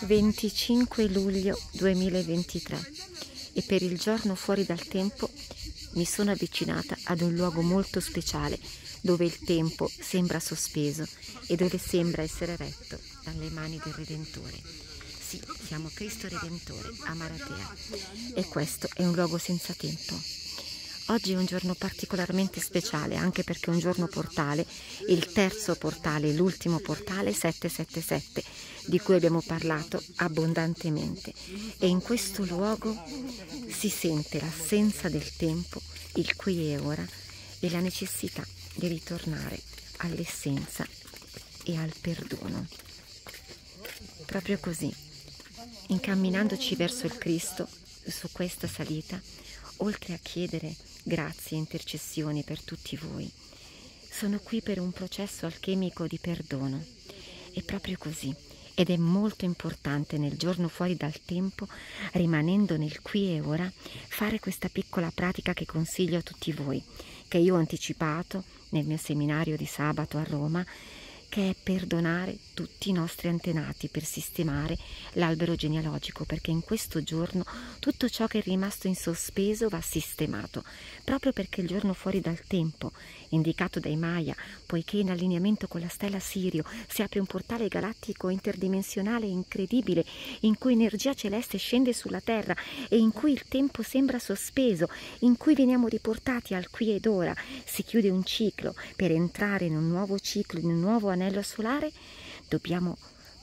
25 luglio 2023 e per il giorno fuori dal tempo mi sono avvicinata ad un luogo molto speciale dove il tempo sembra sospeso e dove sembra essere retto dalle mani del Redentore. Sì, siamo Cristo Redentore a Maratea e questo è un luogo senza tempo. Oggi è un giorno particolarmente speciale anche perché è un giorno portale, il terzo portale, l'ultimo portale 777 di cui abbiamo parlato abbondantemente e in questo luogo si sente l'assenza del tempo, il qui e ora e la necessità di ritornare all'essenza e al perdono. Proprio così, incamminandoci verso il Cristo su questa salita, oltre a chiedere grazie e intercessioni per tutti voi, sono qui per un processo alchemico di perdono. E proprio così, ed è molto importante nel giorno fuori dal tempo, rimanendo nel qui e ora, fare questa piccola pratica che consiglio a tutti voi, che io ho anticipato nel mio seminario di sabato a Roma che è perdonare tutti i nostri antenati per sistemare l'albero genealogico, perché in questo giorno tutto ciò che è rimasto in sospeso va sistemato, proprio perché il giorno fuori dal tempo, indicato dai Maya, poiché in allineamento con la stella Sirio si apre un portale galattico interdimensionale incredibile, in cui energia celeste scende sulla Terra e in cui il tempo sembra sospeso, in cui veniamo riportati al qui ed ora, si chiude un ciclo per entrare in un nuovo ciclo, in un nuovo anello pannello solare dobbiamo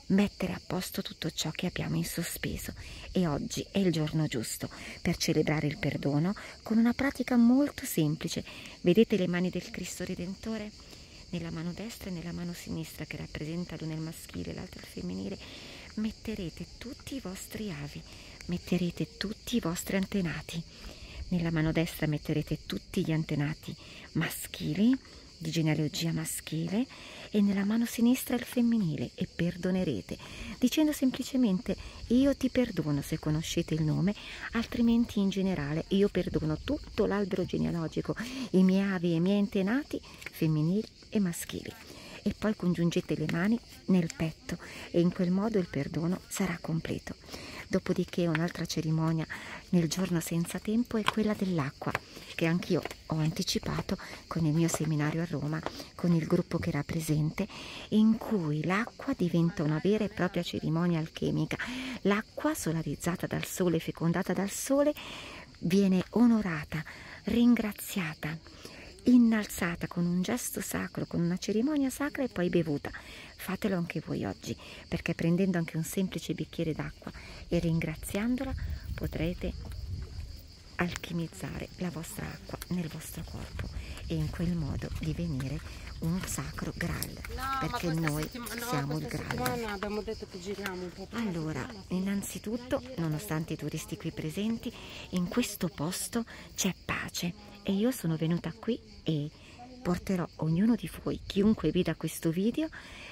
mettere a posto tutto ciò che abbiamo in sospeso e oggi è il giorno giusto per celebrare il perdono con una pratica molto semplice. Vedete le mani del Cristo Redentore? Nella mano destra e nella mano sinistra che rappresenta l'una il maschile e l'altra il femminile metterete tutti i vostri avi, metterete tutti i vostri antenati. Nella mano destra metterete tutti gli antenati maschili di genealogia maschile e nella mano sinistra il femminile e perdonerete, dicendo semplicemente io ti perdono se conoscete il nome, altrimenti in generale io perdono tutto l'albero genealogico, i miei avi e i miei antenati femminili e maschili. E poi congiungete le mani nel petto e in quel modo il perdono sarà completo. Dopodiché un'altra cerimonia nel giorno senza tempo è quella dell'acqua, che anch'io ho anticipato con il mio seminario a Roma, con il gruppo che era presente, in cui l'acqua diventa una vera e propria cerimonia alchemica. L'acqua, solarizzata dal sole, fecondata dal sole, viene onorata, ringraziata innalzata con un gesto sacro, con una cerimonia sacra e poi bevuta. Fatelo anche voi oggi, perché prendendo anche un semplice bicchiere d'acqua e ringraziandola potrete alchimizzare la vostra acqua nel vostro corpo e in quel modo divenire un sacro Graal, no, perché noi siamo il Graal. Allora, innanzitutto, nonostante i turisti qui presenti, in questo posto c'è pace e io sono venuta qui e porterò ognuno di voi, chiunque veda questo video,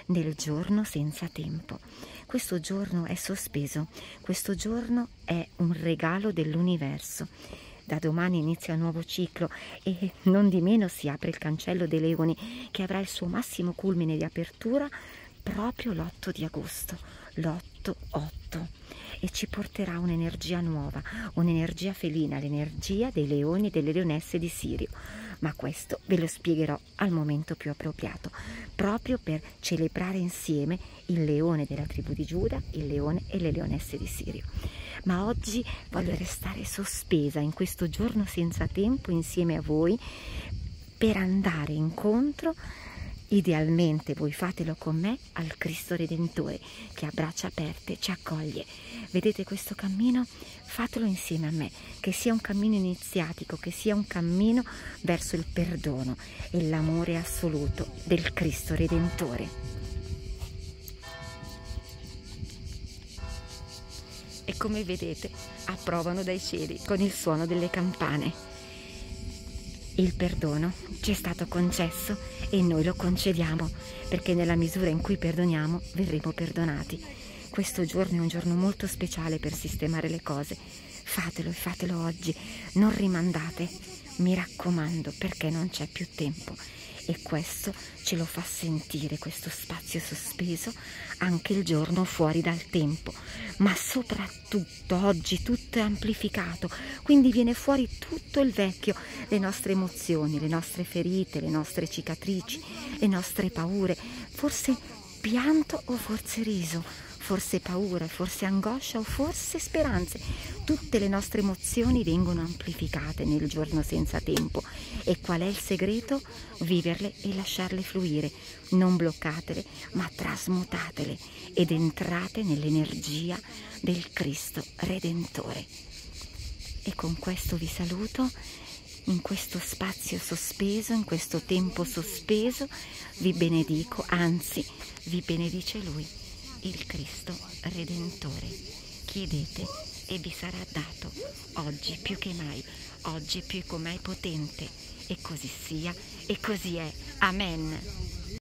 nel giorno senza tempo. Questo giorno è sospeso, questo giorno è un regalo dell'universo da domani inizia un nuovo ciclo e non di meno si apre il cancello dei leoni che avrà il suo massimo culmine di apertura proprio l'8 di agosto, l'8-8 e ci porterà un'energia nuova, un'energia felina, l'energia dei leoni e delle leonesse di Sirio. Ma questo ve lo spiegherò al momento più appropriato, proprio per celebrare insieme il leone della tribù di Giuda, il leone e le leonesse di Sirio ma oggi voglio restare sospesa in questo giorno senza tempo insieme a voi per andare incontro Idealmente voi fatelo con me al Cristo Redentore che a braccia aperte ci accoglie. Vedete questo cammino? Fatelo insieme a me, che sia un cammino iniziatico, che sia un cammino verso il perdono e l'amore assoluto del Cristo Redentore. e come vedete approvano dai cieli con il suono delle campane. Il perdono ci è stato concesso e noi lo concediamo perché nella misura in cui perdoniamo verremo perdonati. Questo giorno è un giorno molto speciale per sistemare le cose. Fatelo e fatelo oggi, non rimandate, mi raccomando perché non c'è più tempo. E questo ce lo fa sentire, questo spazio sospeso, anche il giorno fuori dal tempo. Ma soprattutto oggi tutto è amplificato, quindi viene fuori tutto il vecchio, le nostre emozioni, le nostre ferite, le nostre cicatrici, le nostre paure, forse pianto o forse riso, forse paura, forse angoscia o forse speranze. Tutte le nostre emozioni vengono amplificate nel giorno senza tempo. E qual è il segreto? Viverle e lasciarle fluire. Non bloccatele, ma trasmutatele ed entrate nell'energia del Cristo Redentore. E con questo vi saluto in questo spazio sospeso, in questo tempo sospeso, vi benedico, anzi vi benedice Lui, il Cristo Redentore. Chiedete e vi sarà dato, oggi più che mai, oggi più che mai potente. E così sia, e così è. Amen.